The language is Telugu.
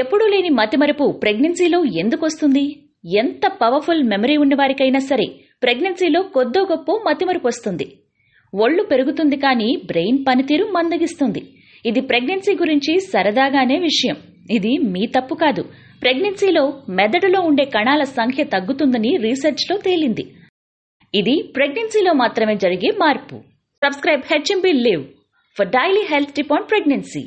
ఎప్పుడూ లేని మతిమరుపు ప్రెగ్నెన్సీలో ఎందుకొస్తుంది? ఎంత పవర్ఫుల్ మెమరీ ఉన్నవారికైనా సరే ప్రెగ్నెన్సీలో కొద్దో గొప్ప మతిమరుపు వస్తుంది. ఒళ్ళు పెరుగుతుంది కానీ బ్రెయిన్ పనితీరు మందగిస్తుంది. ఇది ప్రెగ్నెన్సీ గురించి సరదాగానే విషయం. ఇది మీ తప్పు కాదు. ప్రెగ్నెన్సీలో మెదడులో ఉండే కణాల సంఖ్య తగ్గుతుందని రీసెర్చ్లో తేలింది. ఇది ప్రెగ్నెన్సీలో మాత్రమే జరిగే మార్పు. Subscribe HMB live for daily health tip on pregnancy.